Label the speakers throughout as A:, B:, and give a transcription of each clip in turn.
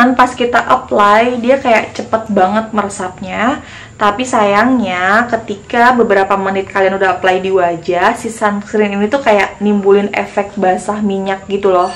A: Cuman pas kita apply dia kayak cepet banget meresapnya. Tapi sayangnya ketika beberapa menit kalian udah apply di wajah, si sunscreen ini tuh kayak nimbulin efek basah minyak gitu loh.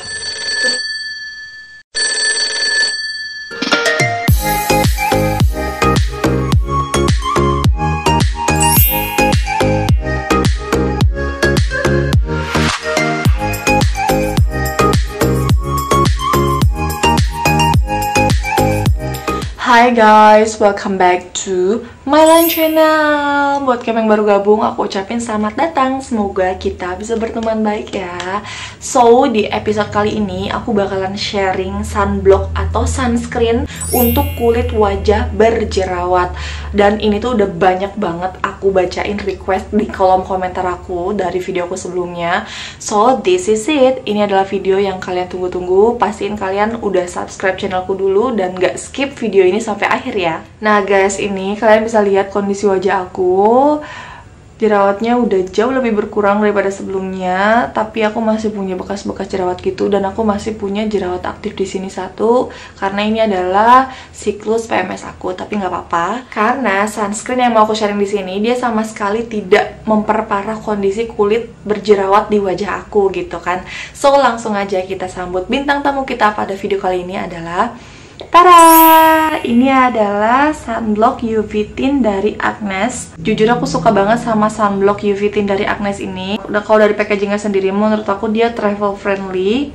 A: Hai guys, welcome back to my line channel. Buat kalian yang baru gabung, aku ucapin selamat datang. Semoga kita bisa berteman baik ya. So, di episode kali ini aku bakalan sharing sunblock atau sunscreen Untuk kulit wajah berjerawat. Dan ini tuh udah banyak banget aku bacain request di kolom komentar aku Dari videoku sebelumnya. So, this is it. Ini adalah video yang kalian tunggu-tunggu. Pastiin kalian udah subscribe channelku dulu Dan gak skip video ini sampai akhir ya. Nah guys ini kalian bisa lihat kondisi wajah aku. Jerawatnya udah jauh lebih berkurang daripada sebelumnya Tapi aku masih punya bekas-bekas jerawat gitu Dan aku masih punya jerawat aktif di sini satu Karena ini adalah siklus PMS aku Tapi nggak apa-apa. Karena sunscreen yang mau aku sharing di sini Dia sama sekali tidak memperparah kondisi kulit berjerawat di wajah aku gitu kan. So langsung aja kita sambut bintang tamu kita pada video kali ini adalah Tara, ini adalah sunblock UV tint dari Agnes. Jujur aku suka banget sama sunblock UV tint dari Agnes ini. Udah kalau dari packagingnya sendiri, menurut aku dia travel friendly.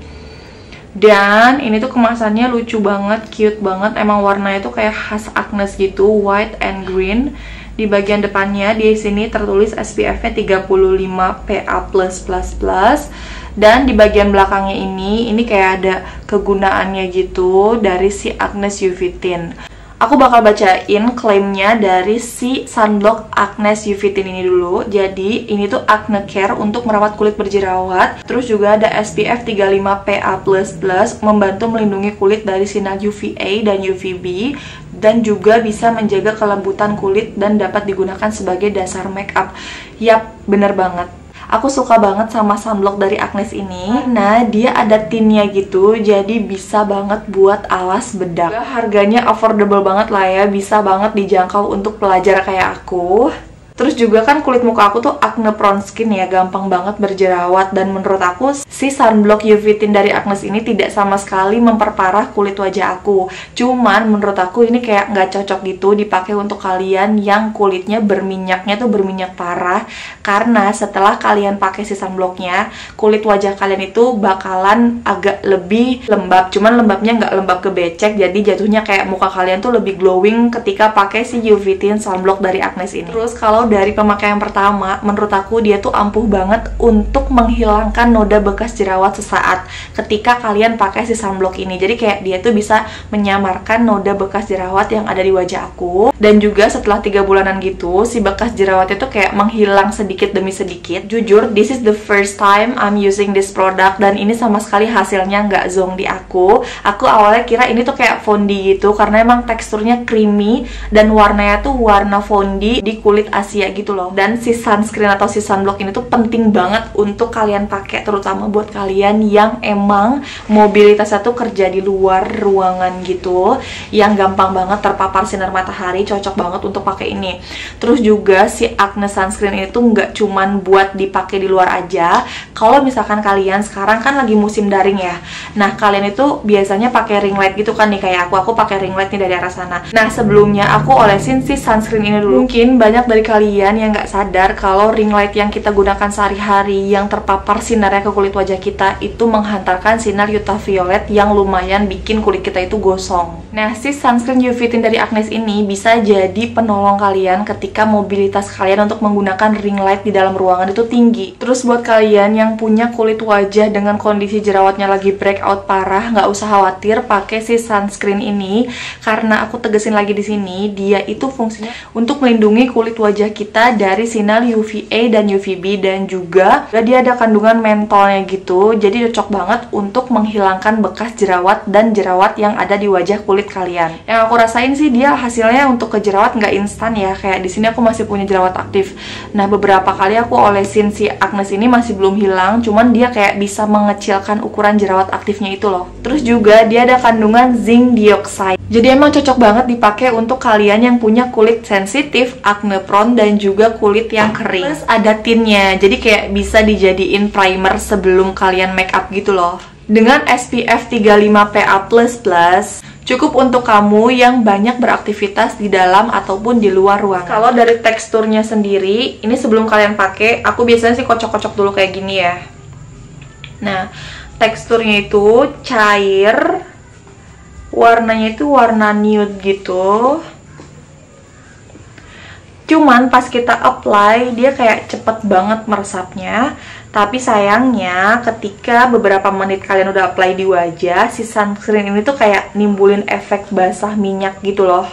A: Dan ini tuh kemasannya lucu banget, cute banget. Emang warnanya tuh kayak khas Agnes gitu, white and green. Di bagian depannya di sini tertulis SPF-nya 35 PA+++ dan di bagian belakangnya ini ini kayak ada kegunaannya gitu dari si Agnes UV Tint aku bakal bacain klaimnya dari si sunblock Agnes UV Tint ini dulu. Jadi ini tuh acne care untuk merawat kulit berjerawat. Terus juga ada SPF 35 PA++ membantu melindungi kulit dari sinar UVA dan UVB dan juga bisa menjaga kelembutan kulit dan dapat digunakan sebagai dasar make up. Yap bener banget Aku suka banget sama sunblock dari Agnes ini. Nah dia ada tinnya gitu Jadi bisa banget buat alas bedak. Harganya affordable banget lah ya Bisa banget dijangkau untuk pelajar kayak aku. Terus juga kan kulit muka aku tuh acne prone skin ya, gampang banget berjerawat. Dan menurut aku si sunblock UV tint dari Agnes ini tidak sama sekali memperparah kulit wajah aku. Cuman menurut aku ini kayak nggak cocok gitu dipakai untuk kalian yang kulitnya berminyaknya tuh berminyak parah karena setelah kalian pakai si sunblocknya kulit wajah kalian itu bakalan agak lebih lembab. Cuman lembabnya nggak lembab ke becek jadi jatuhnya kayak muka kalian tuh lebih glowing ketika pakai si UV tint sunblock dari Agnes ini. Terus kalau dari pemakaian pertama, menurut aku dia tuh ampuh banget untuk menghilangkan noda bekas jerawat sesaat ketika kalian pakai si sunblock ini. Jadi kayak dia tuh bisa menyamarkan noda bekas jerawat yang ada di wajah aku. Dan juga setelah tiga bulanan gitu, si bekas jerawatnya tuh kayak menghilang sedikit demi sedikit. Jujur, this is the first time I'm using this product dan ini sama sekali hasilnya nggak zong di aku. Aku awalnya kira ini tuh kayak fondi gitu karena emang teksturnya creamy dan warnanya tuh warna fondi di kulit Asia gitu loh dan si sunscreen atau si sunblock ini tuh penting banget untuk kalian pakai terutama buat kalian yang emang mobilitasnya tuh kerja di luar ruangan gitu yang gampang banget terpapar sinar matahari cocok banget untuk pakai ini. Terus juga si Acne sunscreen ini tuh nggak cuman buat dipakai di luar aja. Kalau misalkan kalian sekarang kan lagi musim daring ya. Nah kalian itu biasanya pakai ring light gitu kan nih kayak aku aku pakai ring light nih dari arah sana. Nah sebelumnya aku olesin si sunscreen ini dulu. Mungkin banyak dari kalian yang nggak sadar kalau ring light yang kita gunakan sehari-hari yang terpapar sinarnya ke kulit wajah kita itu menghantarkan sinar ultraviolet yang lumayan bikin kulit kita itu gosong. Nah, si sunscreen UV tint dari Agnes ini bisa jadi penolong kalian ketika mobilitas kalian untuk menggunakan ring light di dalam ruangan itu tinggi. Terus buat kalian yang punya kulit wajah dengan kondisi jerawatnya lagi breakout parah, nggak usah khawatir pakai si sunscreen ini karena aku tegesin lagi di sini, dia itu fungsinya untuk melindungi kulit wajah kita dari sinar UVA dan UVB dan juga dia ada kandungan mentolnya gitu. Jadi cocok banget untuk menghilangkan bekas jerawat dan jerawat yang ada di wajah kulit kalian. Yang aku rasain sih dia hasilnya untuk ke jerawat nggak instan ya. Kayak di sini aku masih punya jerawat aktif. Nah, beberapa kali aku olesin si Agnes ini masih belum hilang, cuman dia kayak bisa mengecilkan ukuran jerawat aktifnya itu loh. Terus juga dia ada kandungan zinc dioxide. Jadi emang cocok banget dipakai untuk kalian yang punya kulit sensitif, acne prone dan juga kulit yang kering. Terus ada tinnya. Jadi kayak bisa dijadiin primer sebelum kalian make up gitu loh. Dengan SPF 35 PA++, cukup untuk kamu yang banyak beraktivitas di dalam ataupun di luar ruangan. Kalau dari teksturnya sendiri, ini sebelum kalian pakai, aku biasanya sih kocok-kocok dulu kayak gini ya. Nah, teksturnya itu cair, warnanya itu warna nude gitu cuman pas kita apply dia kayak cepet banget meresapnya tapi sayangnya ketika beberapa menit kalian udah apply di wajah si sunscreen ini tuh kayak nimbulin efek basah minyak gitu loh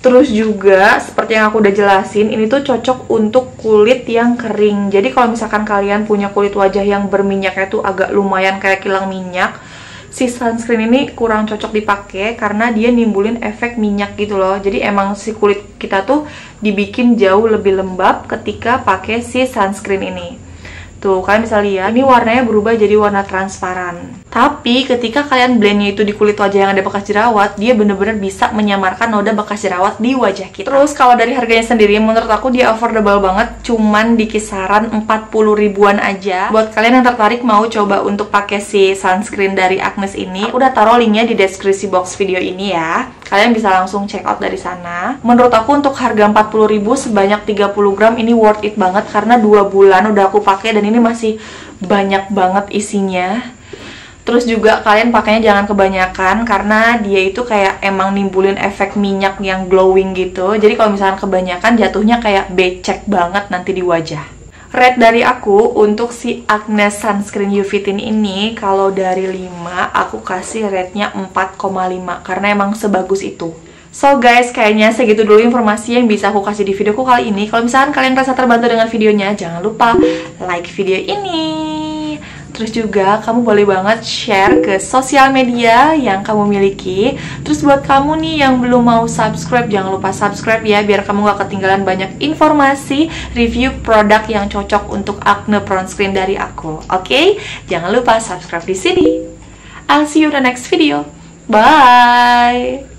A: Terus juga, seperti yang aku udah jelasin, ini tuh cocok untuk kulit yang kering. Jadi kalau misalkan kalian punya kulit wajah yang berminyaknya tuh agak lumayan kayak kilang minyak, si sunscreen ini kurang cocok dipakai karena dia nimbulin efek minyak gitu loh. Jadi emang si kulit kita tuh dibikin jauh lebih lembab ketika pakai si sunscreen ini. Tuh, kalian bisa lihat, ini warnanya berubah jadi warna transparan. Tapi, ketika kalian blendnya itu di kulit wajah yang ada bekas jerawat, dia bener-bener bisa menyamarkan noda bekas jerawat di wajah kita. Terus, kalau dari harganya sendiri, menurut aku dia affordable banget, cuman di kisaran 40 ribuan aja. Buat kalian yang tertarik mau coba untuk pakai si sunscreen dari Agnes ini, aku udah taruh linknya di deskripsi box video ini ya kalian bisa langsung check out dari sana. Menurut aku untuk harga 40.000 sebanyak 30 gram ini worth it banget karena dua bulan udah aku pakai dan ini masih banyak banget isinya. Terus juga kalian pakainya jangan kebanyakan karena dia itu kayak emang nimbulin efek minyak yang glowing gitu. Jadi kalau misalkan kebanyakan jatuhnya kayak becek banget nanti di wajah. Red dari aku untuk si Agnes Sunscreen UV Tint ini kalau dari 5 aku kasih rednya 4,5 karena emang sebagus itu. So guys, kayaknya segitu dulu informasi yang bisa aku kasih di videoku kali ini. Kalau misalkan kalian merasa terbantu dengan videonya, jangan lupa like video ini. Terus juga kamu boleh banget share ke sosial media yang kamu miliki. Terus buat kamu nih yang belum mau subscribe, jangan lupa subscribe ya biar kamu gak ketinggalan banyak informasi review produk yang cocok untuk acne prone skin dari aku. Oke? Okay? Jangan lupa subscribe di sini. I'll see you in the next video. Bye.